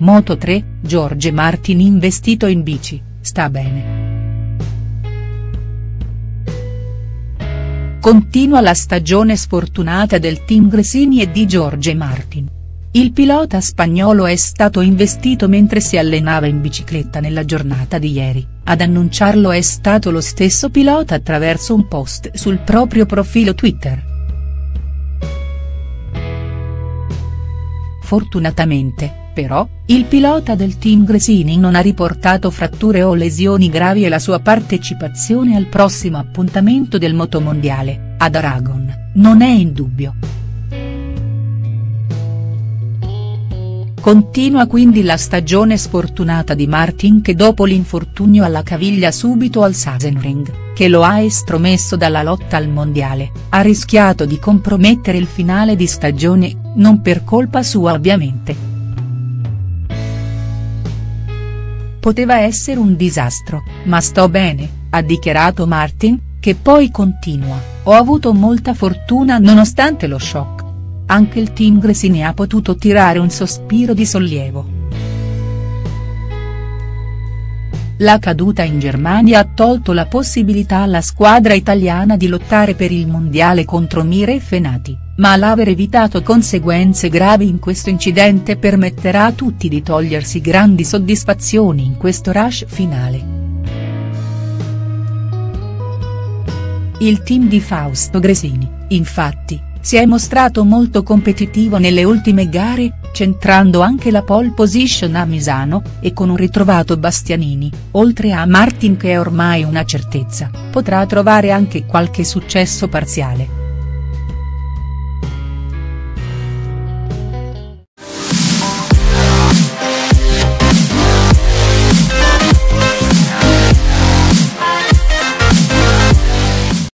Moto3, Jorge Martin investito in bici, sta bene. Continua la stagione sfortunata del team Gresini e di Jorge Martin. Il pilota spagnolo è stato investito mentre si allenava in bicicletta nella giornata di ieri, ad annunciarlo è stato lo stesso pilota attraverso un post sul proprio profilo Twitter. Fortunatamente, però, il pilota del team Gresini non ha riportato fratture o lesioni gravi e la sua partecipazione al prossimo appuntamento del motomondiale, ad Aragon, non è in dubbio. Continua quindi la stagione sfortunata di Martin che dopo l'infortunio alla caviglia subito al Sachsenring, che lo ha estromesso dalla lotta al mondiale, ha rischiato di compromettere il finale di stagione, non per colpa sua ovviamente. Poteva essere un disastro, ma sto bene, ha dichiarato Martin, che poi continua, ho avuto molta fortuna nonostante lo shock anche il team Gresini ha potuto tirare un sospiro di sollievo. La caduta in Germania ha tolto la possibilità alla squadra italiana di lottare per il mondiale contro Mire e Fenati, ma l'aver evitato conseguenze gravi in questo incidente permetterà a tutti di togliersi grandi soddisfazioni in questo rush finale. Il team di Fausto Gresini, infatti, si è mostrato molto competitivo nelle ultime gare, centrando anche la pole position a Misano, e con un ritrovato Bastianini, oltre a Martin che è ormai una certezza, potrà trovare anche qualche successo parziale.